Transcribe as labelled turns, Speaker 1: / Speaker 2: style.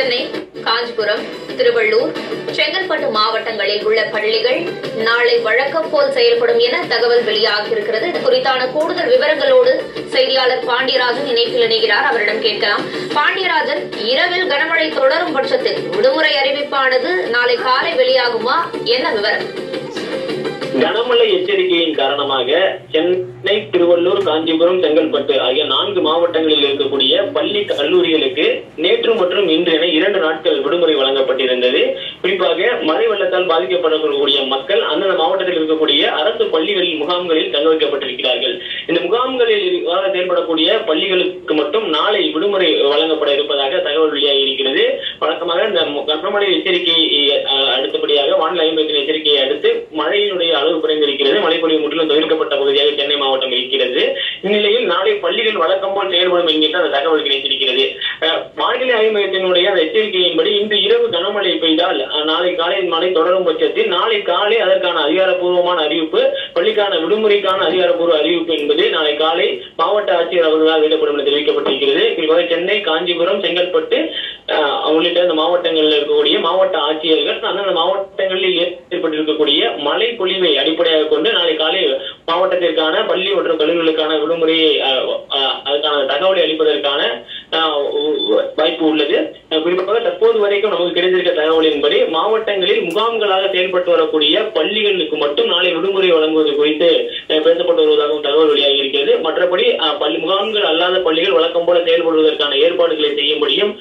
Speaker 1: காஞ்சிபுரம் திருவள்ளூர் செங்கல்பட்டு மாவட்டங்களில் உள்ள பள்ளிகள் நாளை வழக்கம் போல் செயல்படும் என தகவல் வெளியாகியிருக்கிறது. இது குறித்தான கூடுதல் விவரங்களோடு செய்தியாளர் பாண்டியராஜன் இணைப்பில் இணைகிறார். அவரிடம் கேட்கலாம். பாண்டியராஜன் இரவில் கனமழை தொடரும் பட்சத்தில் விடுமுறை அறிவிப்பானது நாளை காலை வெளியாகுமா? என்ன விவரம்?
Speaker 2: கனமழை எச்சரிக்கையின் காரணமாக சென்னை திருவள்ளூர் காஞ்சிபுரம் செங்கல்பட்டு ஆகிய நான்கு மாவட்டங்களில் இருக்கக்கூடிய பள்ளி கல்லூரிகளுக்கு நேற்று மற்றும் இன்று என இரண்டு நாட்கள் விடுமுறை வழங்கப்பட்டிருந்தது. குறிப்பாக மழை வெள்ளத்தால் பாதிக்கப்படக்கூடிய மக்கள் அந்தந்த மாவட்டத்தில் இருக்கக்கூடிய அரசு பள்ளிகளில் முகாம்களில் தங்க வைக்கப்பட்டிருக்கிறார்கள் இந்த முகாம்களில் செயல்படக்கூடிய பள்ளிகளுக்கு மட்டும் நாளை விடுமுறை வழங்கப்பட இருப்பதாக தகவல் வெளியாகி இருக்கிறது. இந்த கனமழை எச்சரிக்கை அடுத்தபடியாக வானிலை ஆய்வு எச்சரிக்கையை அடுத்து மழையினுடைய அளவு குறைந்திருக்கிறது. மழைப்பொழிவு முற்றிலும் தவிர்க்கப்பட்ட பகுதியாக சென்னை மாவட்டம் இருக்கிறது. இந்நிலையில் நாளை பள்ளிகள் வழக்கம் போல் செயல்படும் என்கின்ற அந்த தகவல் கிடைத்திருக்கிறது வானிலை ஆய்வு மையத்தினுடைய அந்த எச்சரிக்கையின்படி இன்று இரவு கனமழை பெய்தால் நாளை காலை மழை தொடரும் பட்சத்தில் நாளை காலை அதற்கான அதிகாரப்பூர்வமான அறிவிப்பு பள்ளிக்கான விடுமுறைக்கான அதிகாரப்பூர்வ அறிவிப்பு என்பது நாளை காலை மாவட்ட ஆட்சியர் அவர்களால் வெளியிடப்படும் என தெரிவிக்கப்பட்டிருக்கிறது குறிப்பாக சென்னை காஞ்சிபுரம் செங்கல்பட்டு உள்ளிட்ட இந்த மாவட்டங்களில் இருக்கக்கூடிய மாவட்ட ஆட்சியர்கள் அந்தந்த மாவட்டங்களில் ஏற்பட்டிருக்கக்கூடிய மழை பொழிவை அடிப்படையாக கொண்டு நாளை காலை மாவட்டத்திற்கான பள்ளி மற்றும் கல்லூரிகளுக்கான விடுமுறையை அதுக்கான தகவலை அளிப்பதற்கான வாய்ப்பு உள்ளது. குறிப்பாக தற்போது வரைக்கும் நமக்கு கிடைத்திருக்க தகவலின்படி மாவட்டங்களில் முகாம்களாக செயல்பட்டு வரக்கூடிய பள்ளிகளுக்கு மட்டும் நாளை விடுமுறை வழங்குவது குறித்து பேசப்பட்டு வருவதாகவும் இருக்கிறது பள்ளி முகாம்கள் அல்லாத பள்ளிகள் வழக்கம் போல செயல்படுவதற்கான ஏற்பாடுகளை செய்யும்படியும்